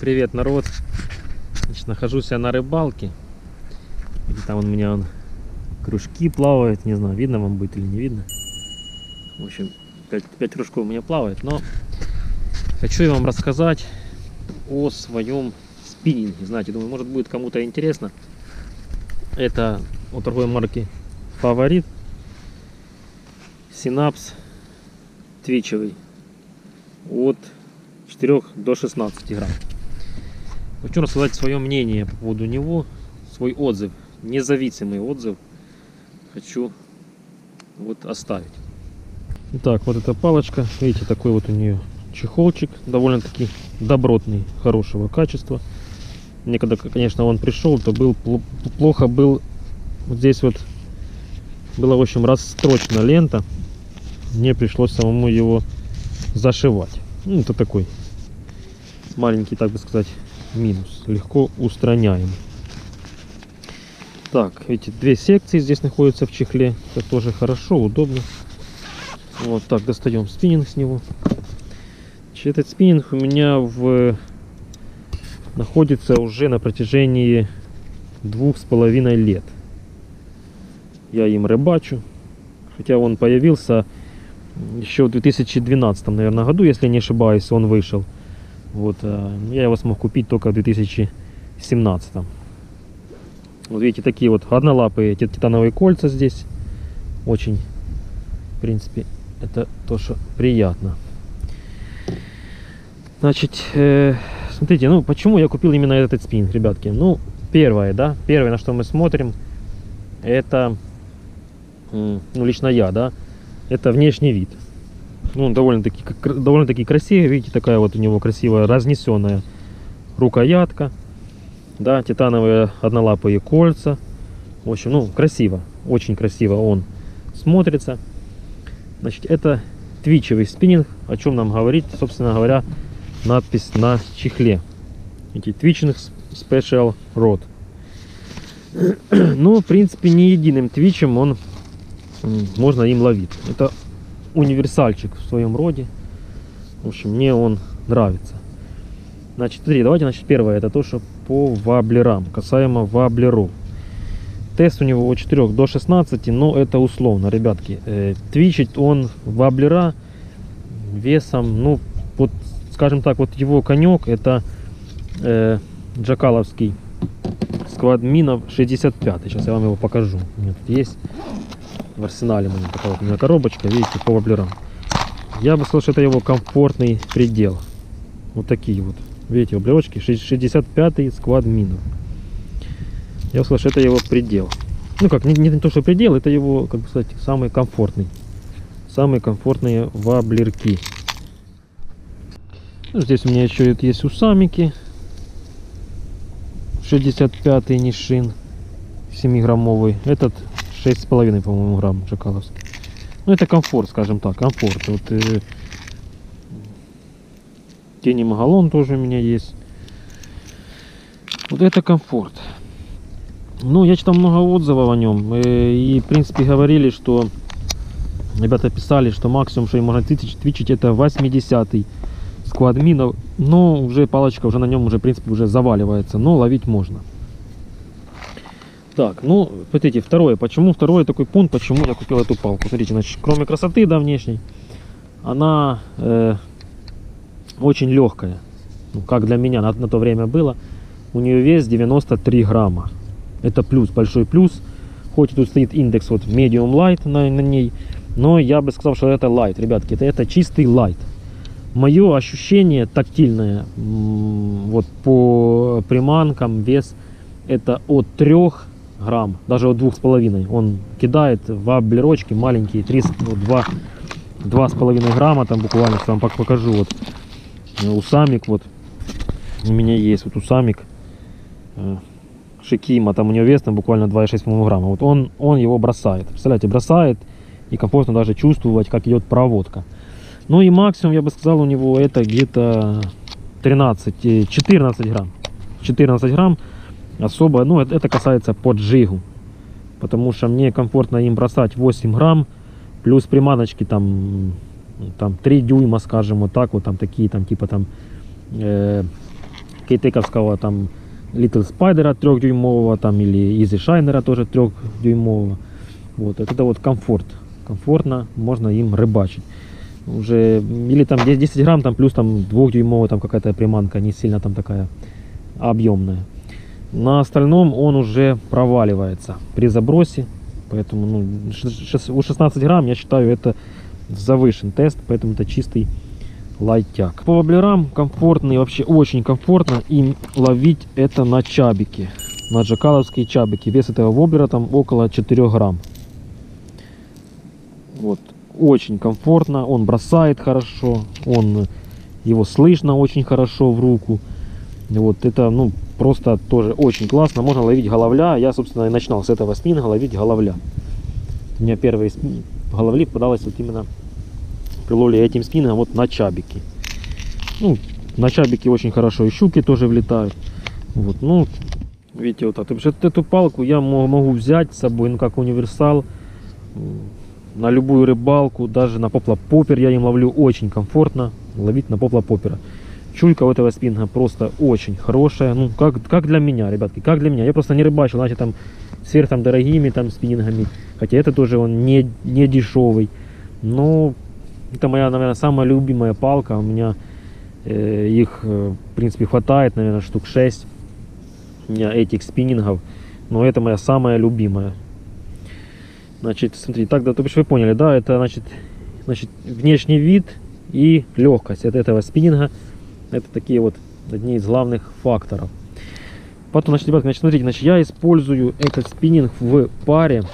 Привет, народ. Значит, нахожусь я на рыбалке. И там у меня он кружки плавают. Не знаю, видно вам будет или не видно. В общем, 5, кружков у меня плавает. Но хочу я вам рассказать о своем спиннинге. Знаете, думаю, может будет кому-то интересно. Это от торговой марки Фаворит. Синапс твичевый. От 4 до 16 грамм. Хочу рассказать свое мнение по поводу него, свой отзыв, независимый отзыв хочу вот оставить. Итак, вот эта палочка, видите, такой вот у нее чехолчик, довольно-таки добротный, хорошего качества. Мне когда, конечно, он пришел, то был плохо был вот здесь вот была, в общем, расстрочена лента. Мне пришлось самому его зашивать. Ну, это такой маленький, так бы сказать, минус. Легко устраняем. Так, эти две секции здесь находятся в чехле. Это тоже хорошо, удобно. Вот так, достаем спиннинг с него. Этот спиннинг у меня в... находится уже на протяжении двух с половиной лет. Я им рыбачу. Хотя он появился еще в 2012, наверное, году, если не ошибаюсь, он вышел. Вот, э, я его смог купить только в 2017. Вот видите, такие вот однолапые титановые кольца здесь. Очень, в принципе, это то, что приятно. Значит, э, смотрите, ну почему я купил именно этот спин, ребятки? Ну, первое, да, первое, на что мы смотрим, это, ну, лично я, да, это внешний вид. Ну, довольно-таки довольно-таки красивый. Видите, такая вот у него красивая разнесенная рукоятка. Да, титановые однолапые кольца. В общем, ну, красиво. Очень красиво он смотрится. Значит, это твичевый спиннинг, о чем нам говорит, собственно говоря, надпись на чехле. Эти твичинг Special Rod. Ну, в принципе, не единым твичем он можно им ловить. Это универсальчик в своем роде. В общем, мне он нравится. Значит, смотри, давайте, значит, первое, это то, что по ваблерам, касаемо ваблеров. Тест у него от 4 до 16, но это условно, ребятки. Э, твичить он ваблера весом, ну, вот, скажем так, вот его конек, это э, джакаловский сквадминов 65. Сейчас я вам его покажу. У есть в арсенале у меня такая вот у меня коробочка, видите, по воблерам. Я бы сказал, что это его комфортный предел. Вот такие вот. Видите, воблерочки 65-й сквад мину. Я бы что это его предел. Ну как, не, не то, что предел, это его, как бы сказать, самый комфортный. Самые комфортные воблерки. Ну, здесь у меня еще есть усамики. 65-й нишин 7-граммовый. Этот 6,5, по-моему, грамм шакаловский. Ну, это комфорт, скажем так, комфорт. Вот э, тени Магалон тоже у меня есть. Вот это комфорт. Ну, я читал много отзывов о нем. Э, и, в принципе, говорили, что... Ребята писали, что максимум, что им можно твичить, твичить это 80-й сквадминов. Но уже палочка уже на нем уже, в принципе, уже заваливается. Но ловить можно. Так, ну, смотрите, второе. Почему второй такой пункт, почему я купил эту палку? Смотрите, значит, кроме красоты, да, внешней, она э, очень легкая. Ну, как для меня на, на то время было. У нее вес 93 грамма. Это плюс, большой плюс. Хоть тут стоит индекс вот medium light на, на ней, но я бы сказал, что это light, ребятки, это, это чистый light. Мое ощущение тактильное, вот по приманкам вес это от 3 грамм, даже от двух с половиной. Он кидает в облерочки маленькие, 3, ну, 2, 2 с половиной грамма, там буквально, я вам покажу, вот, э, усамик, вот, у меня есть вот усамик, э, Шикима, там у него вес там буквально 2,6 грамма, вот он, он его бросает, представляете, бросает, и комфортно даже чувствовать, как идет проводка. Ну и максимум, я бы сказал, у него это где-то 13, 14 э, грамм, 14 грамм, особо, ну это, касается под джигу, потому что мне комфортно им бросать 8 грамм, плюс приманочки там, там 3 дюйма, скажем, вот так вот, там такие там типа там э, кейтековского там Little Spider 3-дюймового там или Easy Shiner тоже 3-дюймового. Вот, это вот комфорт. Комфортно, можно им рыбачить. Уже, или там 10 грамм, там плюс там 2-дюймовая там какая-то приманка, не сильно там такая объемная. На остальном он уже проваливается при забросе. Поэтому ну, у 16 грамм я считаю это завышен тест, поэтому это чистый лайтяк. По воблерам комфортно и вообще очень комфортно им ловить это на чабике. На джакаловские чабики. Вес этого воблера там около 4 грамм. Вот. Очень комфортно. Он бросает хорошо. Он, его слышно очень хорошо в руку. Вот это, ну, просто тоже очень классно. Можно ловить головля. Я, собственно, и начинал с этого спиннинга ловить головля. У меня первые головли попадалось вот именно при ловле этим спиннингом вот на чабики. Ну, на чабики очень хорошо и щуки тоже влетают. Вот, ну, видите, вот так. То есть эту палку я могу взять с собой, ну, как универсал, на любую рыбалку, даже на поплопопер я им ловлю очень комфортно ловить на поплопопера. Чуйка у этого спиннинга просто очень хорошая, ну, как, как для меня, ребятки, как для меня. Я просто не рыбачил, знаете, там, сверх там дорогими там спиннингами, хотя это тоже он не, не дешевый. Но это моя, наверное, самая любимая палка, у меня э, их, э, в принципе, хватает, наверное, штук 6 у меня этих спиннингов, но это моя самая любимая. Значит, смотрите, так, да, то бишь вы поняли, да, это, значит, значит, внешний вид и легкость от этого спиннинга. Это такие вот одни из главных факторов. Потом, значит, ребят, значит, смотрите, значит, я использую этот спиннинг в паре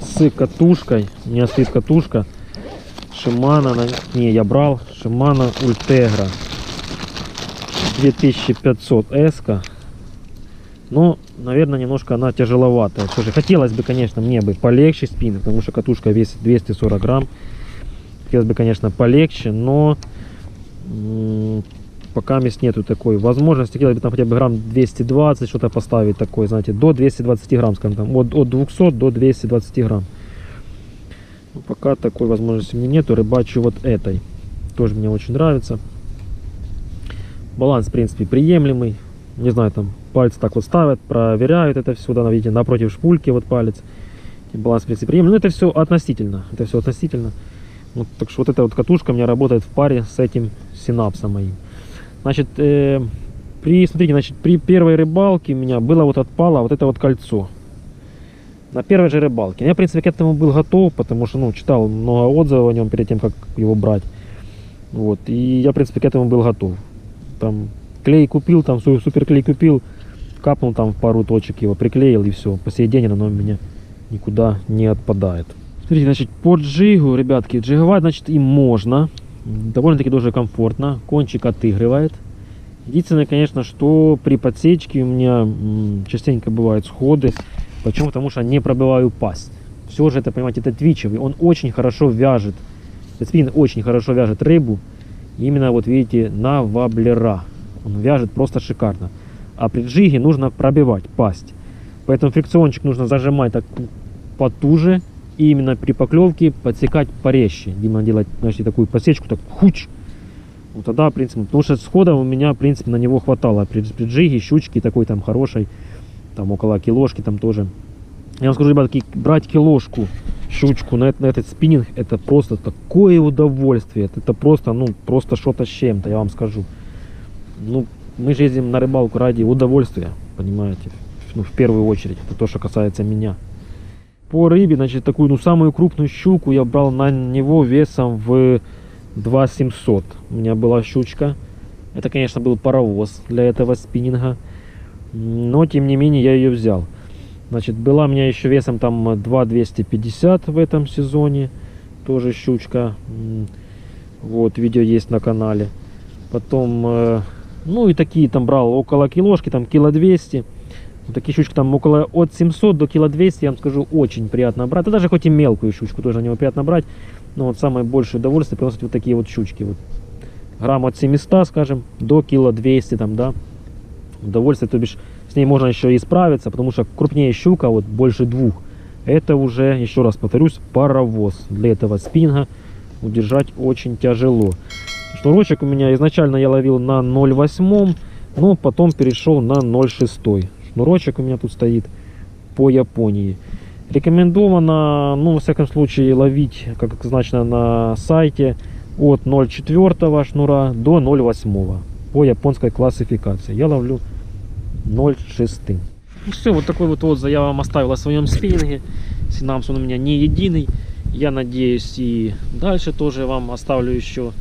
с катушкой. У меня стоит катушка Шимана, не, я брал Шимана Ультегра 2500 S. Но, наверное, немножко она тяжеловатая. Же хотелось бы, конечно, мне бы полегче спины, потому что катушка весит 240 грамм. Хотелось бы, конечно, полегче, но пока мест нету такой возможности. Хотелось бы там хотя бы грамм 220 что-то поставить такое, знаете, до 220 грамм, скажем там, от, от 200 до 220 грамм. Но пока такой возможности мне нету. Рыбачу вот этой. Тоже мне очень нравится. Баланс, в принципе, приемлемый. Не знаю, там пальцы так вот ставят, проверяют это все. Да, видите, напротив шпульки вот палец. Баланс, в принципе, приемлемый. Но это все относительно. Это все относительно. Вот, так что вот эта вот катушка у меня работает в паре с этим синапсом моим. Значит, э, при, смотрите, значит, при первой рыбалке у меня было вот отпало вот это вот кольцо на первой же рыбалке. Я, в принципе, к этому был готов, потому что, ну, читал много отзывов о нем перед тем, как его брать. Вот, и я, в принципе, к этому был готов. Там клей купил, там свой суперклей купил, капнул там в пару точек его, приклеил и все. По сей день оно у меня никуда не отпадает. Смотрите, значит, по джигу, ребятки, джиговать, значит, им можно. Довольно-таки тоже комфортно. Кончик отыгрывает. Единственное, конечно, что при подсечке у меня частенько бывают сходы. Почему? Потому что не пробиваю пасть. Все же это, понимаете, это твичевый. Он очень хорошо вяжет. Спин очень хорошо вяжет рыбу. Именно вот видите, на воблера. Он вяжет просто шикарно. А при джиге нужно пробивать пасть. Поэтому фрикциончик нужно зажимать так потуже. И именно при поклевке подсекать порезче. Именно делать, значит, такую подсечку, так хуч. Вот тогда, в принципе, потому что схода у меня, в принципе, на него хватало. При, при джиге, щучки такой там хорошей там около килошки там тоже. Я вам скажу, ребятки, брать килошку, щучку на, на этот спиннинг, это просто такое удовольствие. Это просто, ну, просто что-то с чем-то, я вам скажу. Ну, мы же ездим на рыбалку ради удовольствия, понимаете, ну, в первую очередь. Это то, что касается меня. По рыбе, значит, такую, ну, самую крупную щуку я брал на него весом в 2700. У меня была щучка. Это, конечно, был паровоз для этого спиннинга но тем не менее я ее взял. Значит, была у меня еще весом там 2250 в этом сезоне, тоже щучка. Вот, видео есть на канале. Потом, э, ну и такие там брал около килошки, там кило 200. Вот такие щучки там около от 700 до кило 200, я вам скажу, очень приятно брать. Да даже хоть и мелкую щучку тоже на него приятно брать. Но вот самое большее удовольствие приносить вот такие вот щучки. Вот. Грамм от 700, скажем, до кило 200 там, да удовольствие, то бишь с ней можно еще и справиться, потому что крупнее щука, вот больше двух, это уже, еще раз повторюсь, паровоз. Для этого спинга удержать очень тяжело. Шнурочек у меня изначально я ловил на 0,8, Но потом перешел на 0,6. Шнурочек у меня тут стоит по Японии. Рекомендовано, ну, во всяком случае, ловить, как значно на сайте, от 0,4 шнура до 0,8 по японской классификации. Я ловлю 0,6. Ну все, вот такой вот отзыв я вам оставил о своем спиннинге. Синамс он у меня не единый. Я надеюсь и дальше тоже вам оставлю еще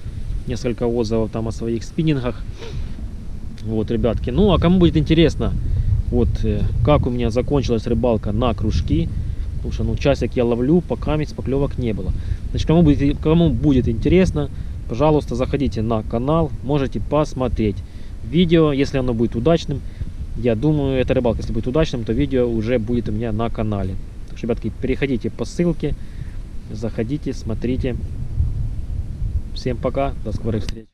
несколько отзывов там о своих спиннингах. Вот, ребятки. Ну, а кому будет интересно, вот э, как у меня закончилась рыбалка на кружки, потому что ну часик я ловлю, пока ведь поклевок не было. Значит, кому будет, кому будет интересно, пожалуйста, заходите на канал, можете посмотреть видео, если оно будет удачным. Я думаю, эта рыбалка, если будет удачным, то видео уже будет у меня на канале. Так что, ребятки, переходите по ссылке, заходите, смотрите. Всем пока, до скорых встреч.